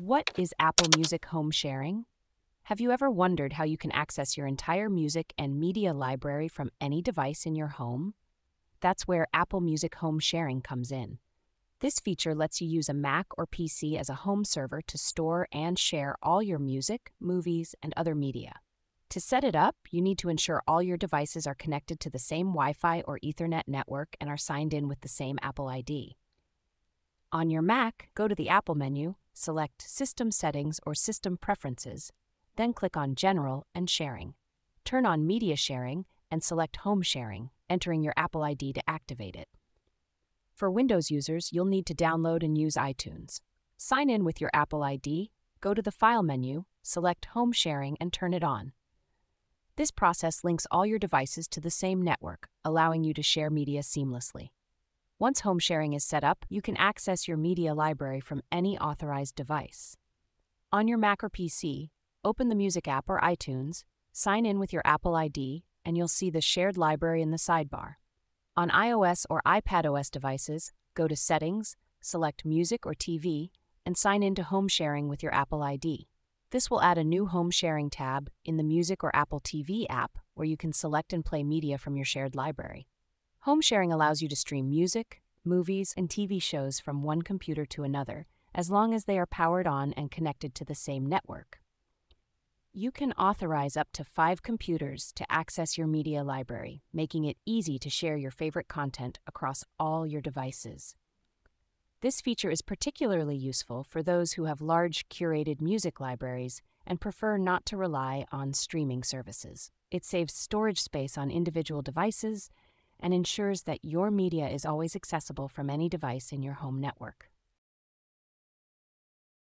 What is Apple Music Home Sharing? Have you ever wondered how you can access your entire music and media library from any device in your home? That's where Apple Music Home Sharing comes in. This feature lets you use a Mac or PC as a home server to store and share all your music, movies, and other media. To set it up, you need to ensure all your devices are connected to the same Wi Fi or Ethernet network and are signed in with the same Apple ID. On your Mac, go to the Apple menu, select System Settings or System Preferences, then click on General and Sharing. Turn on Media Sharing and select Home Sharing, entering your Apple ID to activate it. For Windows users, you'll need to download and use iTunes. Sign in with your Apple ID, go to the File menu, select Home Sharing, and turn it on. This process links all your devices to the same network, allowing you to share media seamlessly. Once home sharing is set up, you can access your media library from any authorized device. On your Mac or PC, open the Music app or iTunes, sign in with your Apple ID, and you'll see the shared library in the sidebar. On iOS or iPadOS devices, go to Settings, select Music or TV, and sign in to home sharing with your Apple ID. This will add a new home sharing tab in the Music or Apple TV app where you can select and play media from your shared library. Home sharing allows you to stream music, movies, and TV shows from one computer to another, as long as they are powered on and connected to the same network. You can authorize up to five computers to access your media library, making it easy to share your favorite content across all your devices. This feature is particularly useful for those who have large curated music libraries and prefer not to rely on streaming services. It saves storage space on individual devices and ensures that your media is always accessible from any device in your home network.